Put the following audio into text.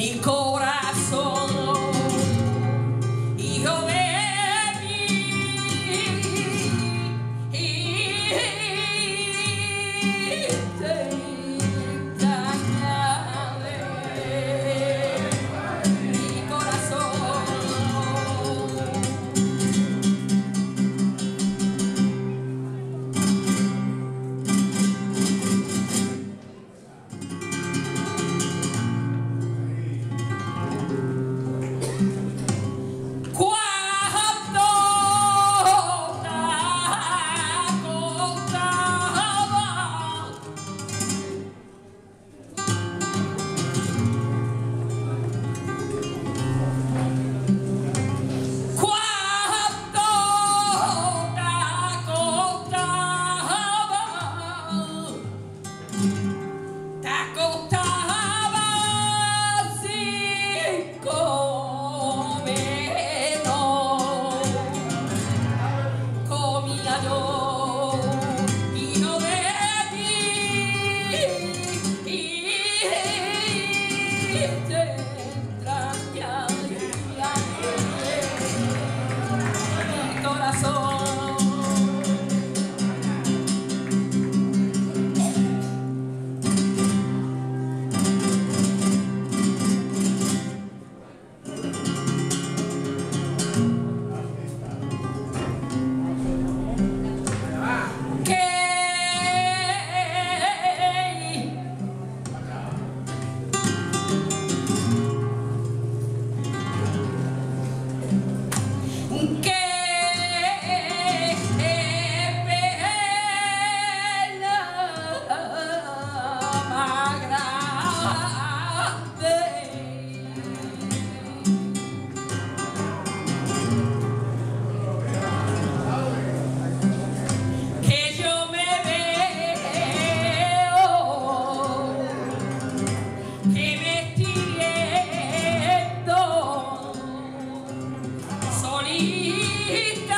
Mi corazón, He